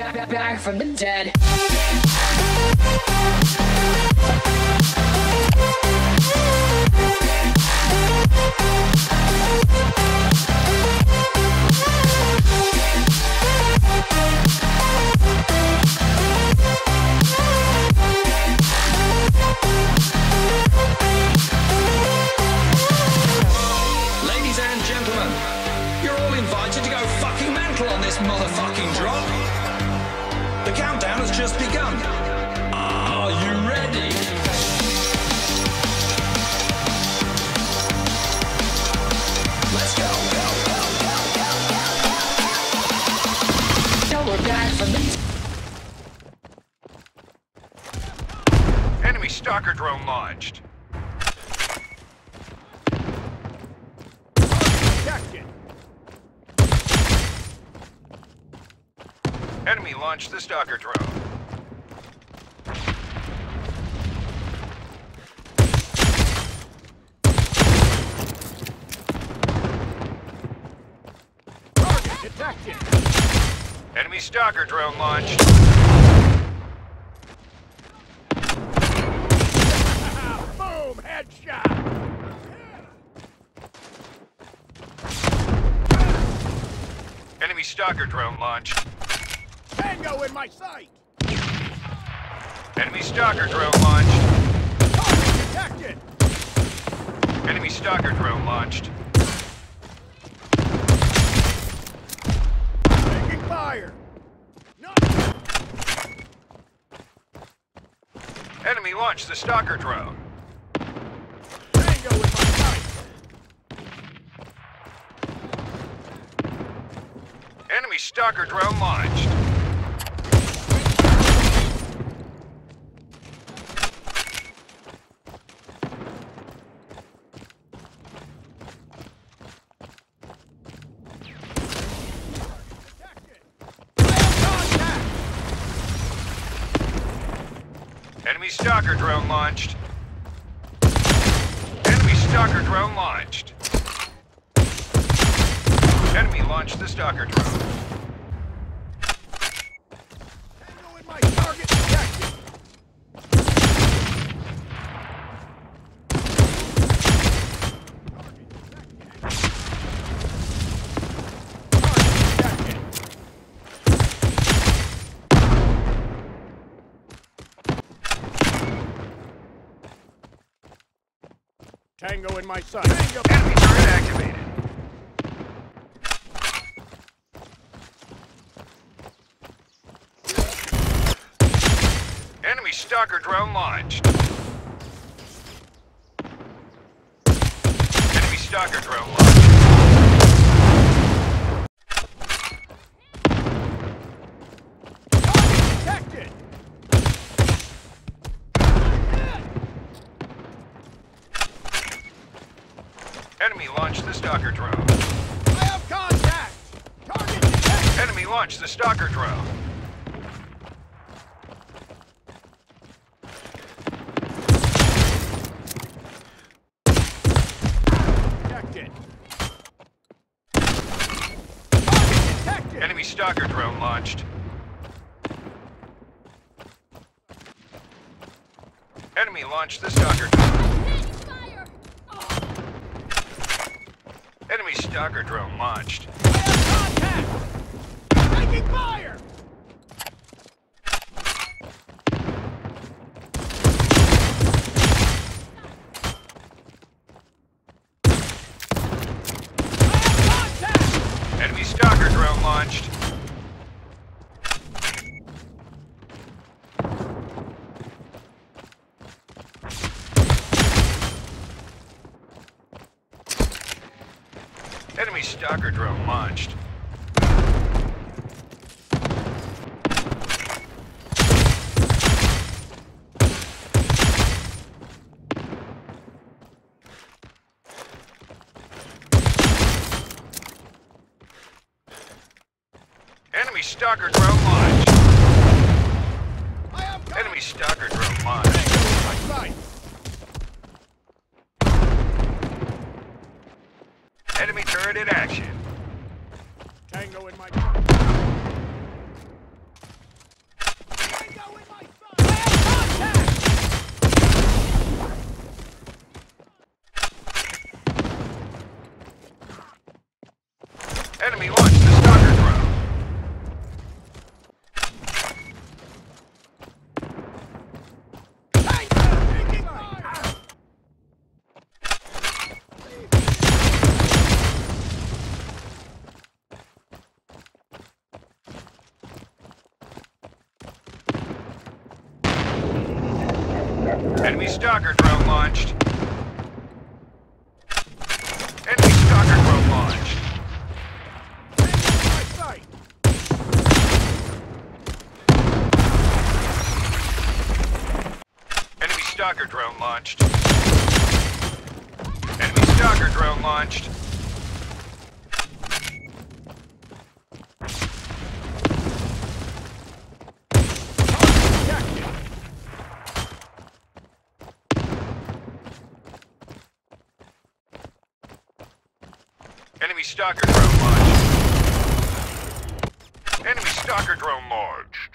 back, back, back from the dead. Ladies stalker drone launched. Detected. Enemy launched the stalker drone. Target detected. Enemy stalker drone launched. Enemy stalker drone launched. Tango in my sight. Enemy stalker drone launched. Target detected. Enemy stalker drone launched. Taking fire. Not Enemy launched the stalker drone. Tango in my sight. Enemy stalker drone launched. Enemy stalker drone launched. Enemy stalker drone launched. Enemy launched the stalker drone. Tango in my target detected. Target detected. Target detected. Tango in my sight. Tango. Enemy turret activated. Enemy stalker drone launched. Enemy stalker drone launched. Target detected. Enemy launched the stalker drone. I have contact. Target detected. Enemy launched the stalker drone. Detected. Target detected. Enemy stalker drone launched. Enemy launched the stalker drone. Enemy stalker drone launched. Contact. Taking fire. I have contact. Enemy stalker drone launched. Enemy stalker drone launched. Enemy stalker drone launched. Enemy stalker drone launched. Tango in my sight. Enemy turret in action. Tango in my Enemy stalker drone launched. Enemy stalker drone launched. Enemy stalker drone launched. Enemy stalker drone launched. Enemy stalker drone launched. Enemy stalker drone launched.